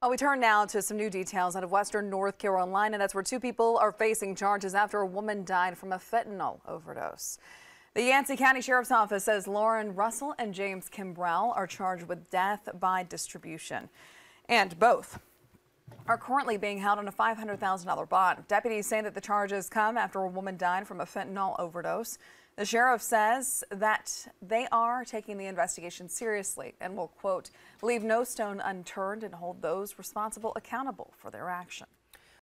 Well, we turn now to some new details out of western North Carolina. And that's where two people are facing charges after a woman died from a fentanyl overdose. The Yancey County Sheriff's Office says Lauren Russell and James Kimbrell are charged with death by distribution. And both are currently being held on a $500,000 bond. Deputies say that the charges come after a woman died from a fentanyl overdose. The sheriff says that they are taking the investigation seriously and will, quote, leave no stone unturned and hold those responsible accountable for their actions.